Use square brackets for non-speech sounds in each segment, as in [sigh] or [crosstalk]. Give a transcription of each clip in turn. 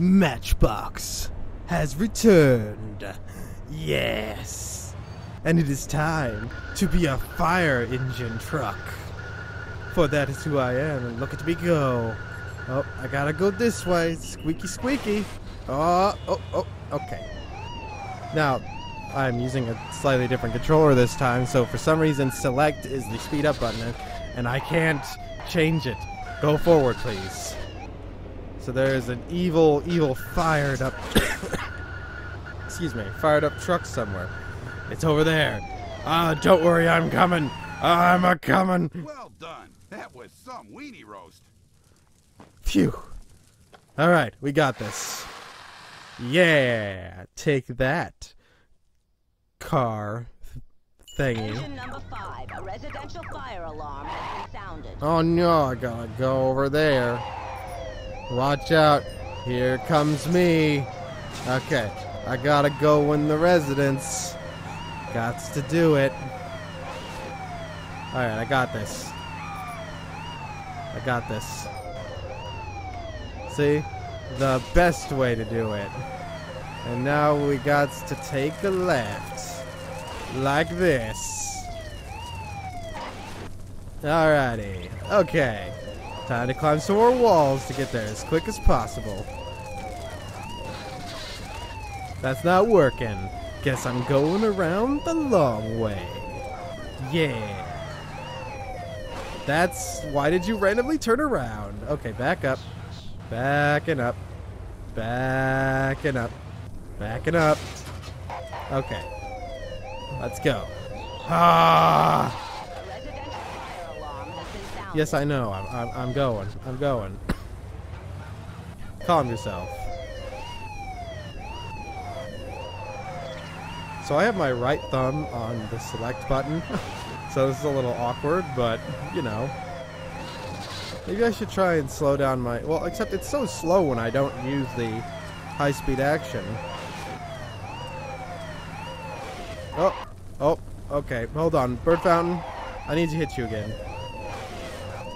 Matchbox has returned. Yes. And it is time to be a fire engine truck. For that is who I am, and look at me go. Oh, I gotta go this way. Squeaky, squeaky. Oh, oh, oh, okay. Now, I'm using a slightly different controller this time, so for some reason, select is the speed up button, and I can't change it. Go forward, please. So there's an evil, evil fired up. [coughs] excuse me, fired up truck somewhere. It's over there. Ah, don't worry, I'm coming. I'm a coming. Well done. That was some weenie roast. Phew. All right, we got this. Yeah, take that. Car thingy. Engine number five, a residential fire alarm has been sounded. Oh no, I gotta go over there. Watch out. Here comes me. Okay, I gotta go in the residence. Gots to do it. Alright, I got this. I got this. See? The best way to do it. And now we got to take a left. Like this. Alrighty. Okay. Time to climb some more walls to get there as quick as possible. That's not working. Guess I'm going around the long way. Yeah. That's why did you randomly turn around? Okay, back up. Backing up. Backing up. Backing up. Okay. Let's go. Ah! A residential fire alarm has been sounded. Yes, I know. I'm, I'm, I'm going. I'm going. [coughs] Calm yourself. So I have my right thumb on the select button. [laughs] so this is a little awkward, but, you know. Maybe I should try and slow down my... Well, except it's so slow when I don't use the high-speed action. Oh, oh, okay. Hold on. Bird Fountain, I need to hit you again.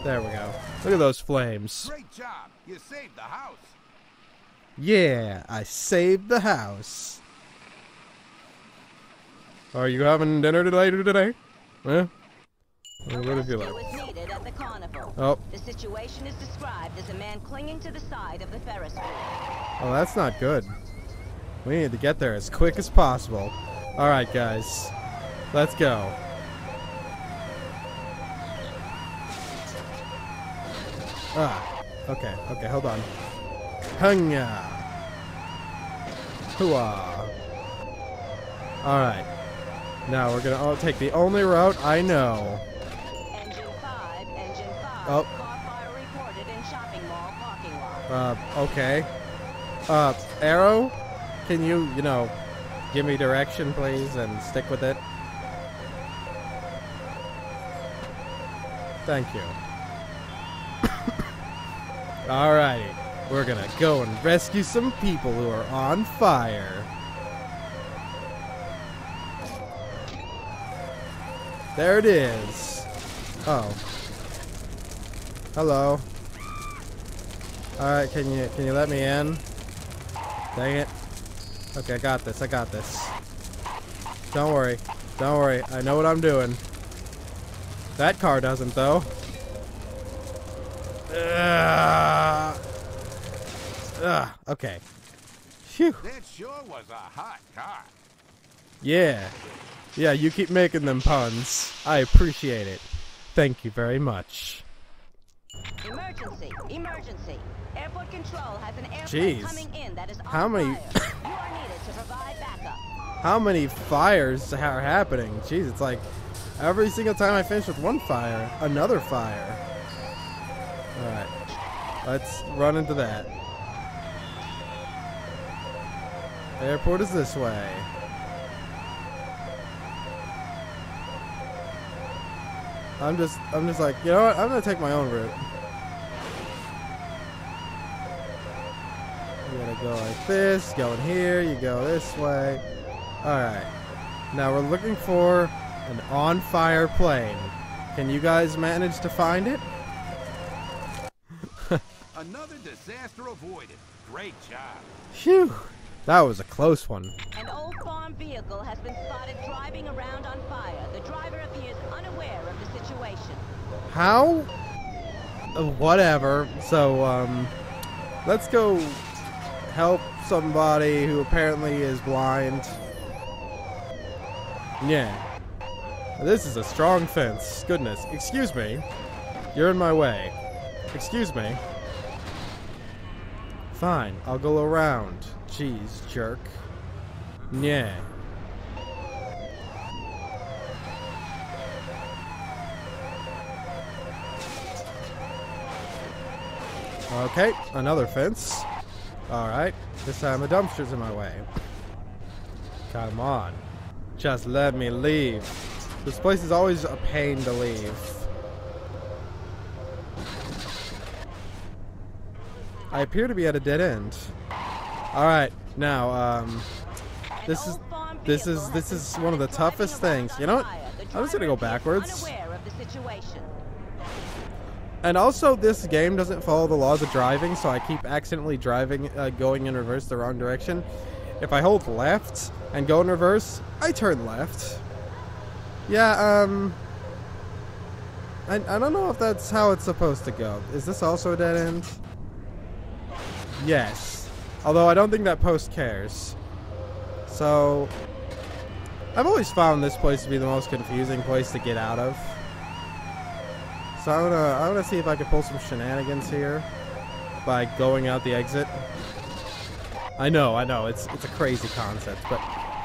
There we go. Look at those flames. Great job. You saved the house. Yeah, I saved the house. Are you having dinner later today? Huh? A What if you rescue like? at the. Oh, The situation is described as a man clinging to the side of the Ferris wheel. oh, that's not good. We need to get there as quick as possible. All right, guys, let's go. Ah, okay, okay, hold on. Hunya. Hooah. All right. Now we're gonna oh, take the only route I know. Engine 5, Engine 5. Oh. Car fire reported in shopping mall parking lot. Uh, okay. Uh, Arrow, can you, you know, give me direction, please, and stick with it? Thank you. Alrighty. We're gonna go and rescue some people who are on fire. There it is. Oh. Hello. Alright, can you can you let me in? Dang it. Okay, I got this, I got this. Don't worry. Don't worry. I know what I'm doing. That car doesn't though. Ugh. Ugh. Okay. Phew. That sure was a hot car. Yeah. Yeah, you keep making them puns. I appreciate it. Thank you very much. Emergency! Emergency! Airport control has an airplane Jeez. coming in that is on How many- fire. [coughs] you are needed to provide backup. How many fires are happening? Jeez, it's like every single time I finish with one fire, another fire. Alright. Let's run into that. Airport is this way. I'm just, I'm just like, you know what? I'm gonna take my own route. You gotta go like this, go in here, you go this way. Alright. Now we're looking for an on fire plane. Can you guys manage to find it? Another disaster avoided. Great job. Phew. That was a close one. An old farm vehicle has been spotted driving around on fire. The driver appears unaware of the situation. How? Uh, Whatever. So, um, let's go help somebody who apparently is blind. Yeah. This is a strong fence. Goodness. Excuse me. You're in my way. Excuse me. Fine. I'll go around. Jeez, jerk. Yeah. Okay, another fence. Alright, this time a dumpster's in my way. Come on. Just let me leave. This place is always a pain to leave. I appear to be at a dead end. Alright, now, um, this is, this is, this is one of the toughest things. You know what? I'm just gonna go backwards. And also, this game doesn't follow the laws of driving, so I keep accidentally driving, uh, going in reverse the wrong direction. If I hold left and go in reverse, I turn left. Yeah, um... I, I don't know if that's how it's supposed to go. Is this also a dead end? Yes. Although I don't think that post cares. So... I've always found this place to be the most confusing place to get out of. So I'm gonna I'm gonna see if I can pull some shenanigans here by going out the exit. I know, I know, it's it's a crazy concept, but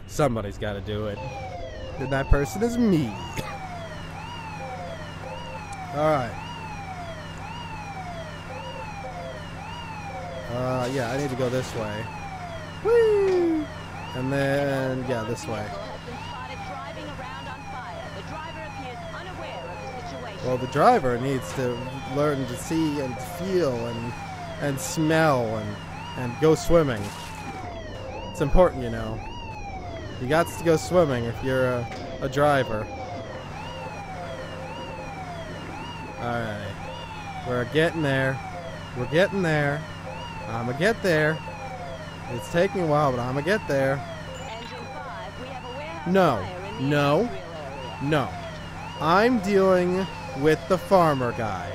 somebody's got to do it, and that person is me. [coughs] All Uh, yeah, I need to go this way. Whee! And then yeah, this way. Vehicle has been spotted driving around on fire. The driver appears unaware of the situation. Well, the driver needs to learn to see and feel and and smell and and go swimming. It's important, you know. You got to go swimming if you're a, a driver. All right, we're getting there. We're getting there. I'ma get there. It's taking a while, but I'ma get there. 5, we have a warehouse No. No. No, I'm dealing with the farmer guy.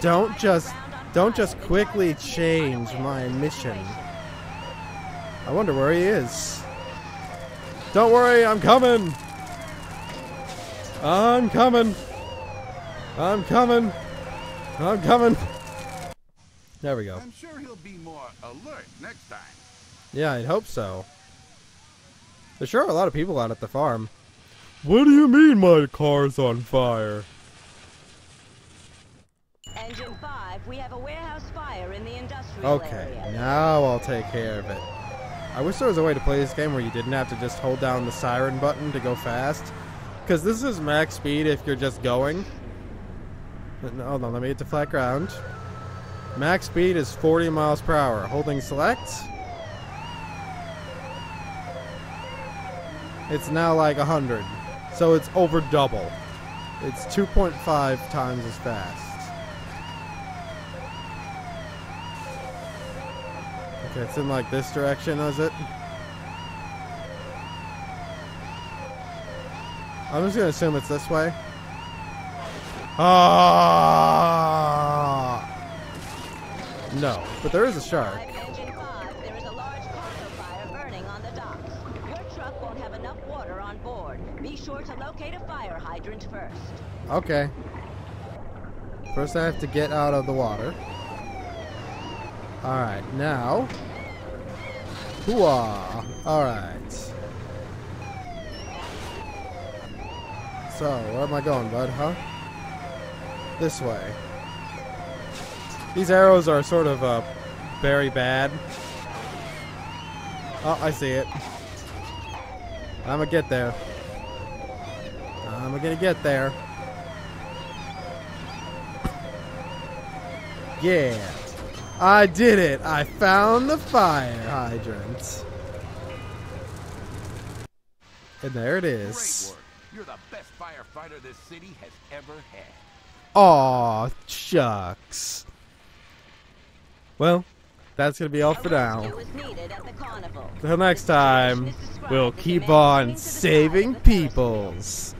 Don't just don't just quickly change my mission. I wonder where he is. Don't worry, I'm coming. I'm coming. I'm coming. I'm coming. There we go. I'm sure he'll be more alert next time. Yeah, I'd hope so. There sure are a lot of people out at the farm. What do you mean my car's on fire? Engine 5, we have a warehouse fire in the industrial Okay, area. now I'll take care of it. I wish there was a way to play this game where you didn't have to just hold down the siren button to go fast. Because this is max speed if you're just going. But no, Hold on, let me get to flat ground. Max speed is 40 miles per hour. Holding select. It's now like 100. So it's over double. It's 2.5 times as fast. Okay, it's in like this direction, is it? I'm just gonna assume it's this way. Ah! No, but there is a shark. Engine 5, there is a large cargo fire burning on the docks. Your truck won't have enough water on board. Be sure to locate a fire hydrant first. Okay. First, I have to get out of the water. Alright, now. Hooah! Alright. So, where am I going, bud, huh? This way. These arrows are sort of, uh, very bad. Oh, I see it. I'm gonna get there. I'm gonna get there. Yeah. I did it. I found the fire hydrant. And there it is. You're the best firefighter this city has ever had. Aw, shucks. Well, that's gonna be all for now. rescue is needed at the carnival. Till next time, we'll keep on clinging to the side saving peoples.